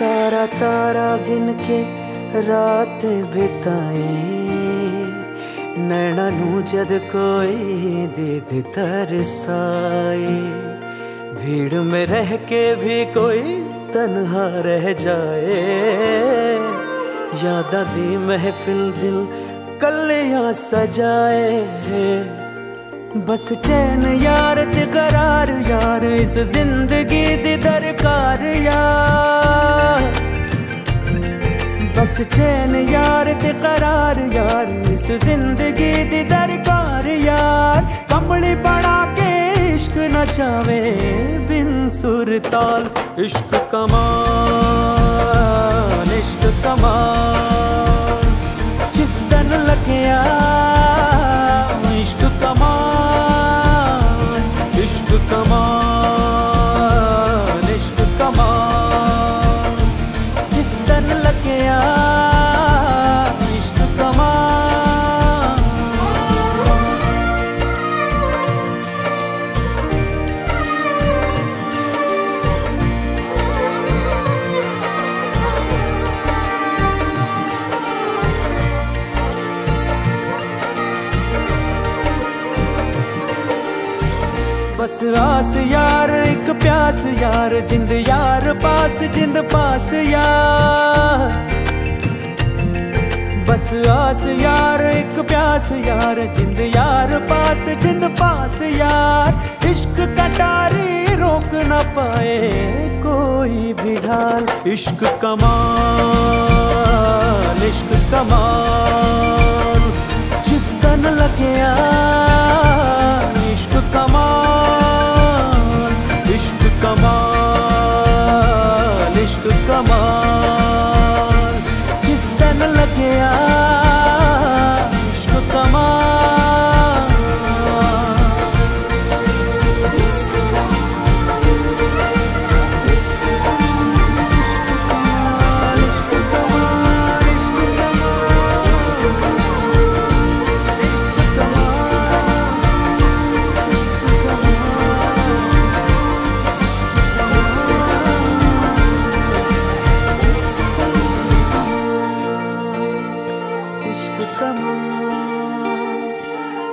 तारा तारा गिन के रात बिताई नैना नू जद कोई दीद तरसाई भीड़ में रह के भी कोई तन्हा रह जाए। यादा दी महफिल दिल कलियाँ सजाए। बस चैन यार करार यार, इस ज़िंदगी दी दरकार यार। बस चैन यार करार यार, इस ज़िंदगी दी दरकार यार। कमली बना के इश्क नचावे बिन सुर ताल इश्क कमान इश्क कमान इश्क कमान बस आस यार, एक प्यास यार, जिंद यार, पास जिंद, पास यार। बस आस यार, एक प्यास यार, जिंद यार, पास जिंद, पास यार। इश्क कटारी रोक न पाए कोई भी ढाल। इश्क कमाल इश्क कमाल।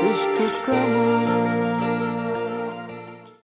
Лишь к кому